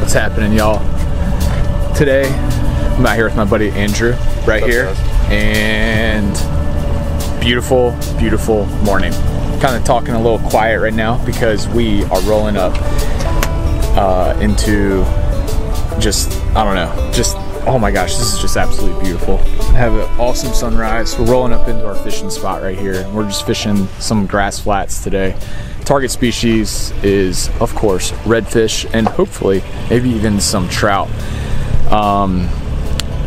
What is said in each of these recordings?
What's happening, y'all? Today, I'm out here with my buddy Andrew, right here, and beautiful, beautiful morning. Kind of talking a little quiet right now because we are rolling up uh, into just, I don't know, just, oh my gosh, this is just absolutely beautiful. Have an awesome sunrise. We're rolling up into our fishing spot right here. We're just fishing some grass flats today. Target species is, of course, redfish and hopefully maybe even some trout. Um,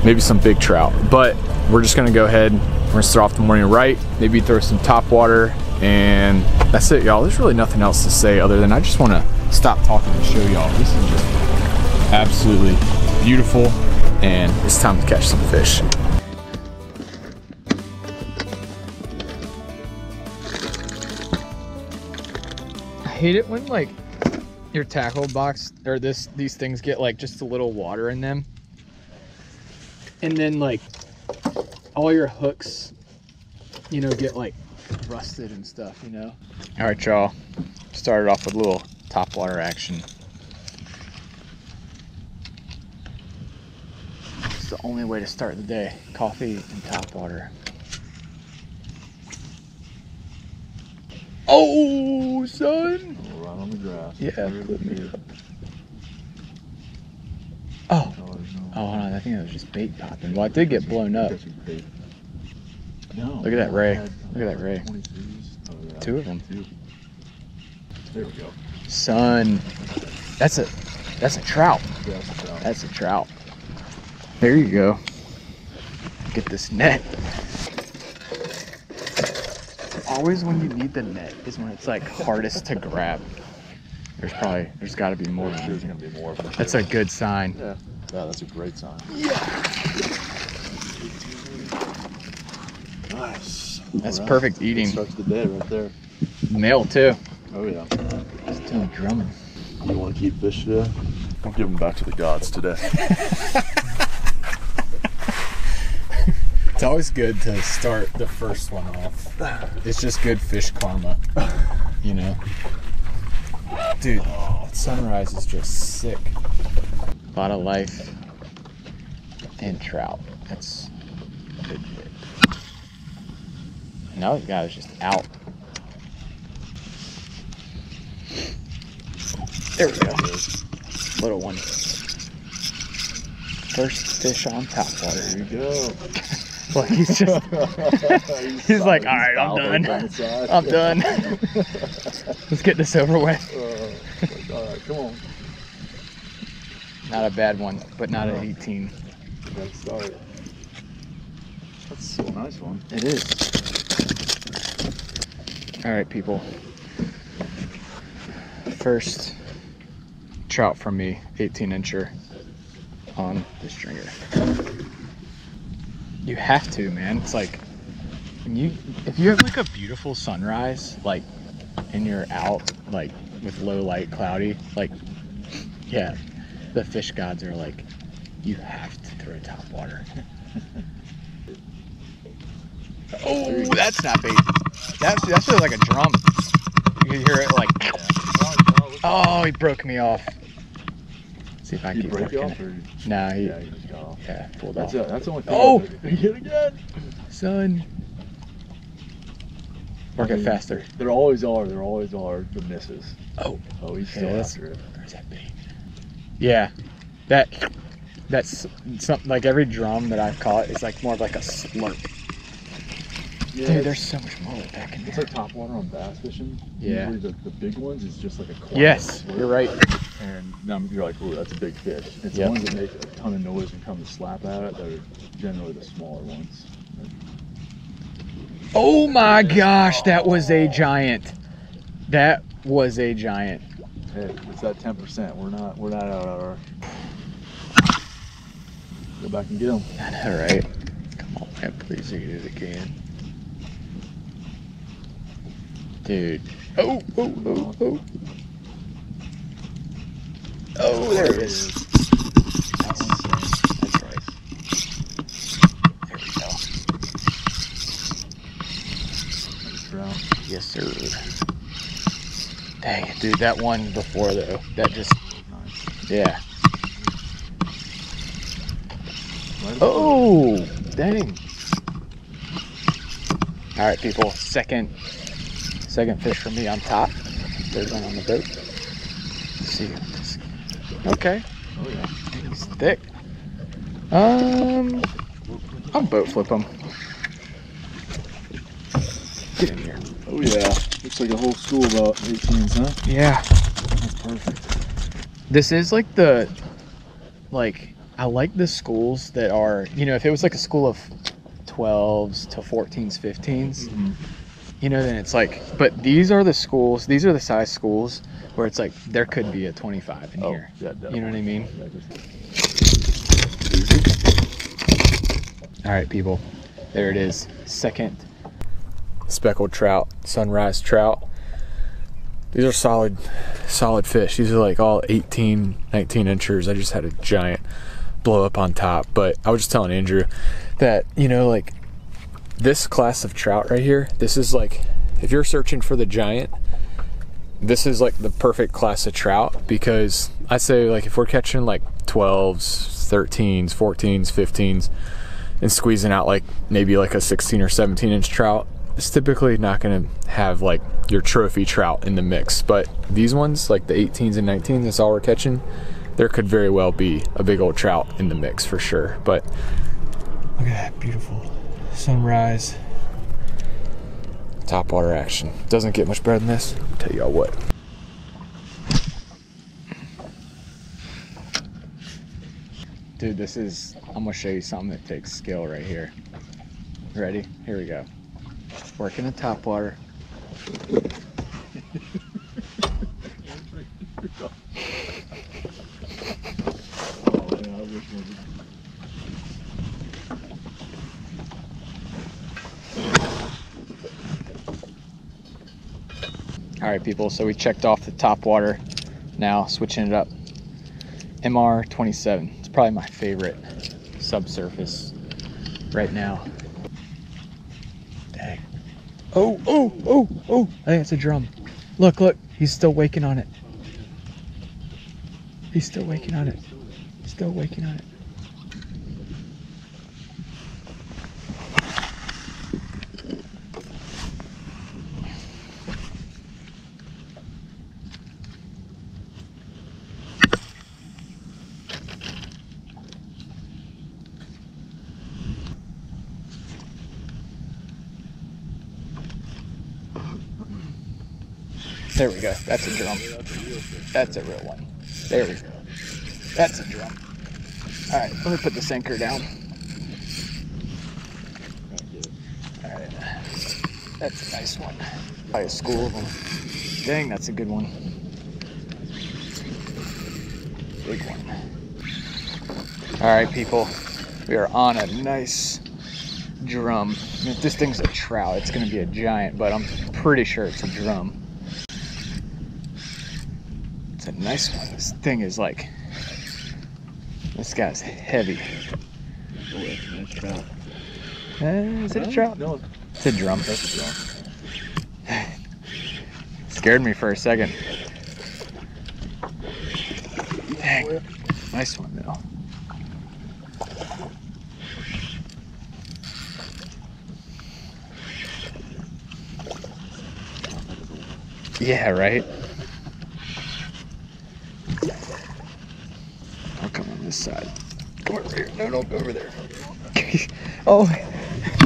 maybe some big trout. But we're just gonna go ahead. We're gonna start off the morning right. Maybe throw some top water, and that's it, y'all. There's really nothing else to say other than I just want to stop talking and show y'all. This is just absolutely beautiful, and it's time to catch some fish. Hate it when like your tackle box or this these things get like just a little water in them. And then like all your hooks you know get like rusted and stuff you know? All right y'all. Started off with a little top water action. It's the only way to start the day. Coffee and top water oh son Right on the grass. Yeah, clip me. good. oh Oh, no- oh hold on i think that was just bait popping well it did get blown up No. Look at that ray. Look at that ray. Uh, oh, yeah. Two of 'em. Two. There we go. son that's a that's a trout Yeah, that's a trout. That's a trout. There you go. Get this net. Always when you need the net is when it's like hardest to grab. There's probably there's got to be more. There's gonna be more. That's a good sign. Yeah. Yeah, that's a great sign. Yeah. Nice. That's right. perfect eating. Starts the day right there. Male too. Oh yeah. Just doing drumming. You want to keep fish today? I'll give them back to the gods today. It's always good to start the first one off. It's just good fish karma, you know. Dude, sunrise is just sick. A lot of life and trout. That's good. Now the guy is just out. There we go. Little one. First fish on top water. There we go. Look, he's just He's like, "All right, I'm done. I'm done. Let's get this over with. Uh, all right, come on. Not a bad one, but not an 18. Gotta start. That's a nice one. It is. All right, people. First trout from me, 18 incher on the stringer. You have to, man. It's like you if you have like a beautiful sunrise, like and you're out like with low light, cloudy, like yeah, the fish gods are like, you have to throw top water. oh, that's not bait. That's that's like a drum. You can hear it like. Oh, he broke me off. See if I can break off or Nah, he, yeah, you just got off. yeah, pulled That's off. it. That's the only oh! thing. Oh! Hit again. Son. Work I it faster. There always are. There always are the misses. Oh. Oh, he's still that's- after it. Where's that bait? Yeah, that that's something like every drum that I've caught is like more of like a slurp. Yeah, Dude, there's so much more back in there. It's like top water on bass fishing. Yeah. Usually the, the big ones is just like a quiet Yes, you're right. And then you're like, ooh, that's a big fish. It's Yep. the ones that make a ton of noise and come to slap at it that are generally the smaller ones. Oh my gosh, that was a giant. That was a giant. Hey, it's that 10%. We're not we're not out of our. Go back and get them. All right. Come on, man, please eat it again. Dude. Oh, oh, oh, oh. Oh, there it is. Right. There we go. Yes, sir. Dang it, dude. That one before, though, that just, yeah. Oh, dang. All right, people. Second, second fish for me on top. Third one on the boat. Let's see. Okay, Oh yeah. he's thick. Um, I'll boat flip him. Get in here. Oh yeah. Looks like a whole school about 18s, huh? Yeah. That's perfect. This is like the, like, I like the schools that are, you know, if it was like a school of 12s to 14s, 15s, Mhm. You know, then it's like, but these are the schools, these are the size schools where it's like there could be a 25 in Oh, here. yeah. You know what I mean? All right, people. There it is. Second speckled trout, sunrise trout. These are solid, solid fish. These are like all 18, 19 inchers. I just had a giant blow up on top. But I was just telling Andrew that, you know, like this class of trout right here, this is like, if you're searching for the giant, this is like the perfect class of trout because I say, like, if we're catching like 12s, 13s, 14s, 15s, and squeezing out like maybe like a 16 or 17 inch trout it's typically not going to have like your trophy trout in the mix. But these ones like the 18s and 19s that's all we're catching there could very well be a big old trout in the mix for sure. But look at that beautiful sunrise top water action doesn't get much better than this tell y'all what Dude, this is, I'm gonna show you something that takes skill right here. Ready? Here we go. Working the top water. Oh yeah, I wish one would- All right, people. So we checked off the top water. Now switching it up. MR27. It's probably my favorite subsurface right now. Dang. Oh, oh, oh, oh. I think it's a drum. Look, look. He's still waking on it. He's still waking on it. Still waking on it. There we go. That's a drum. That's a real one. There we go. That's a drum. All right, let me put this anchor down. All right, that's a nice one. Probably a school of them. Dang, that's a good one. Big one. All right, people, we are on a nice drum. If this thing's a trout, it's gonna be a giant, but I'm pretty sure it's a drum. Nice one. This thing is like, this guy's heavy. Oh, that's a trout. Uh, is it a trout? No, It's a drum. that's a drum. Scared me for a second. Dang. Nice one though. Yeah, right? I'll come on this side. Come over here. Don't go over there. oh,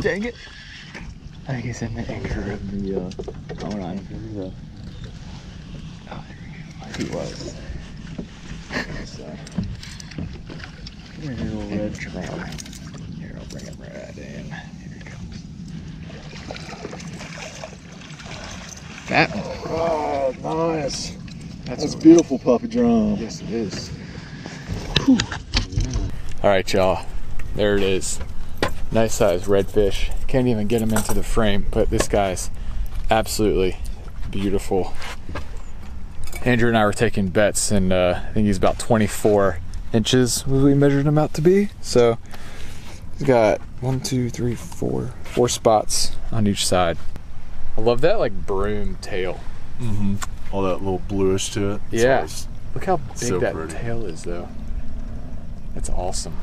dang it. I think he's in the anchor room. The, uh, Hold on. the, Oh, there we go. He was. Here, little red trout. Here, I'll bring him right in. Here he comes. That one. oh, nice. That's, That's a beautiful puppy drum. Yes, it is. All right, y'all. There it is. Nice size redfish. Can't even get him into the frame, but this guy's absolutely beautiful. Andrew and I were taking bets, and uh, I think he's about 24 inches. We measured him out to be. So he's got one, two, three, four, four spots on each side. I love that like broom tail. Mm-hmm. All that little bluish to it. It's Yeah. Look how big So that pretty. tail is, though. That's awesome.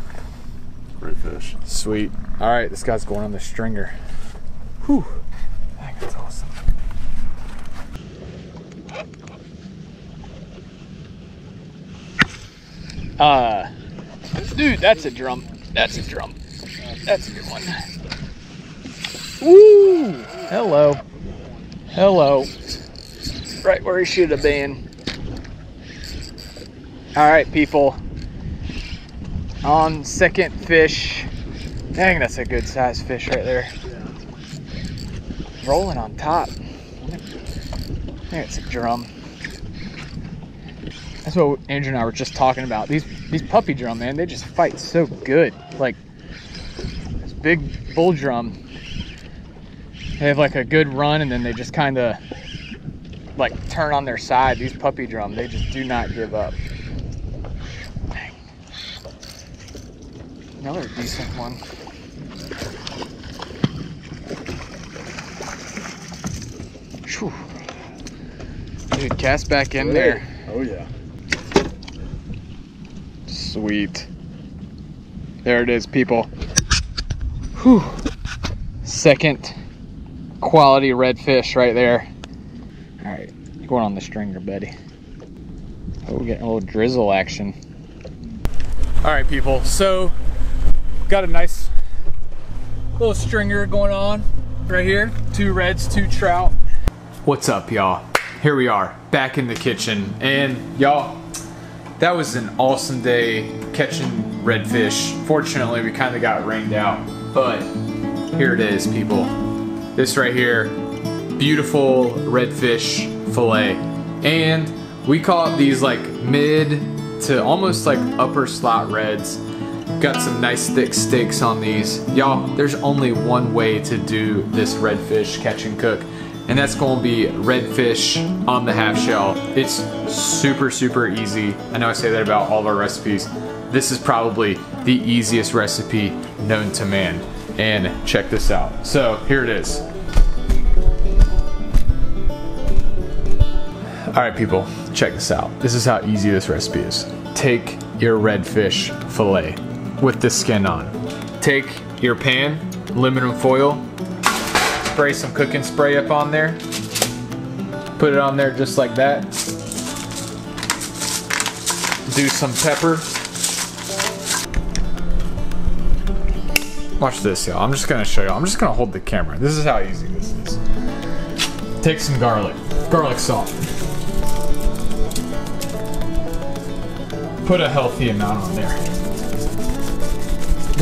Great fish. Sweet. All right, this guy's going on the stringer. Whew. I think that's awesome. Uh, dude, that's a drum. That's a drum. That's a good one. Woo! Hello. Hello. Right where he should have been. All right, people. On second fish. Dang, that's a good sized fish right there. Rolling on top. Think it's a drum. That's what Andrew and I were just talking about. These these puppy drum, man, they just fight so good. Like this big bull drum, they have like a good run, and then they just kind of like turn on their side. These puppy drum, they just do not give up. Another decent one. Phew. Dude, cast back in there. Oh yeah. Sweet. There it is, people. Whew. Second quality redfish right there. All right, going on the stringer, buddy. Oh, we're getting a little drizzle action. All right, people. So, got a nice little stringer going on right here. Two reds, two trout. What's up, y'all? Here we are, back in the kitchen, and y'all, that was an awesome day catching redfish. Fortunately, we kind of got rained out, but here it is, people. This right here, beautiful redfish fillet. And we caught these like mid to almost like upper slot reds. Got some nice thick steaks on these. Y'all, there's only one way to do this redfish catch and cook and that's to be redfish on the half shell. It's super, super easy. I know I say that about all of our recipes. This is probably the easiest recipe known to man. And check this out. So here it is. All right, people, check this out. This is how easy this recipe is. Take your redfish fillet with the skin on. Take your pan, aluminum foil, spray some cooking spray up on there. Put it on there just like that. Do some pepper. Watch this, y'all. I'm just gonna show y'all. I'm just gonna hold the camera. This is how easy this is. Take some garlic, garlic salt. Put a healthy amount on there.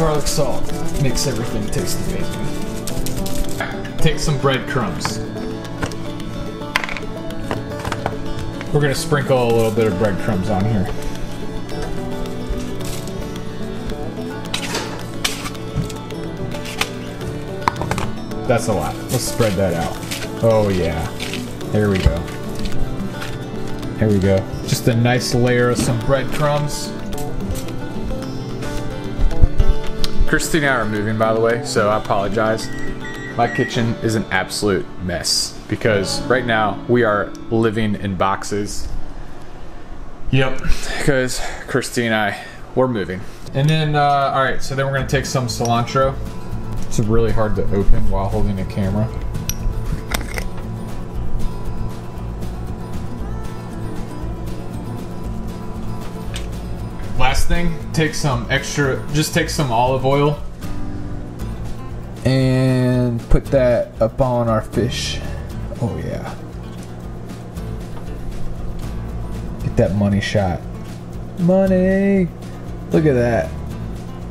Garlic salt makes everything taste amazing take some breadcrumbs. We're gonna sprinkle a little bit of breadcrumbs on here. That's a lot. Let's spread that out. Oh yeah. There we go. There we go. Just a nice layer of some breadcrumbs. Christine and I are moving, by the way, so I apologize my kitchen is an absolute mess because right now we are living in boxes. Yep, because Christine and I, we're moving. And then, uh, all right, so then we're gonna take some cilantro. It's really hard to open while holding a camera. Last thing, take some extra, just take some olive oil and put that up on our fish. Oh yeah. Get that money shot. Money! Look at that.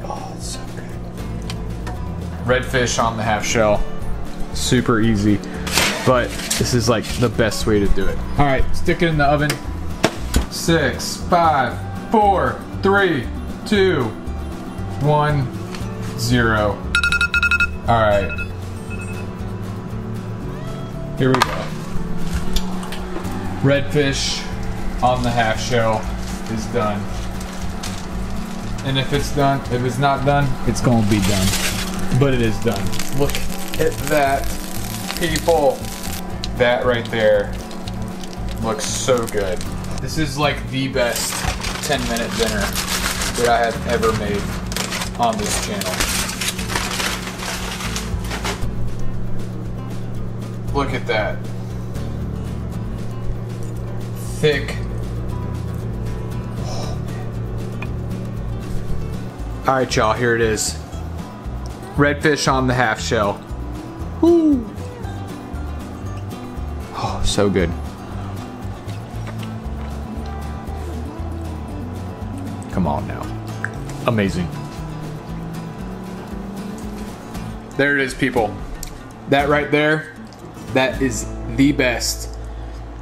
Oh, it's so good. Redfish on the half shell. Super easy. But this is like the best way to do it. Alright, stick it in the oven. Six, five, four, three, two, one, zero. All right. Here we go. Redfish on the half shell is done. And if it's done, if it's not done, it's gonna be done. But it is done. Look at that, people. That right there looks so good. This is like the best 10 minute dinner that I have ever made. on this channel. Look at that. Thick. All right, y'all, here it is. Redfish on the half shell. Woo. Oh, so good. Come on now. Amazing. There it is, people. That right there, that is the best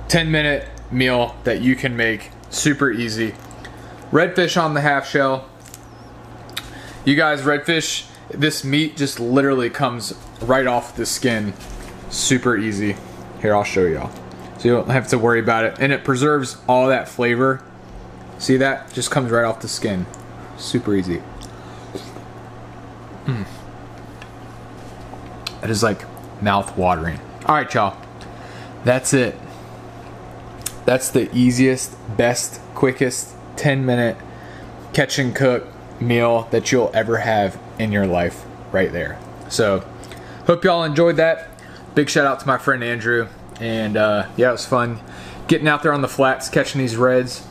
10 minute meal that you can make. Super easy. Redfish on the half shell. You guys, redfish, this meat just literally comes right off the skin. Super easy. Here, I'll show y'all. So you don't have to worry about it. And it preserves all that flavor. See that? Just comes right off the skin. Super easy. Mm. That is like mouth watering. All right, y'all. That's it. That's the easiest, best, quickest 10 minute catch and cook meal that you'll ever have in your life right there. So, hope y'all enjoyed that. Big shout out to my friend Andrew. And uh, yeah, it was fun getting out there on the flats, catching these reds.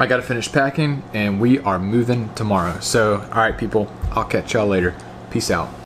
I got to finish packing, and we are moving tomorrow. So, all right, people, I'll catch y'all later. Peace out.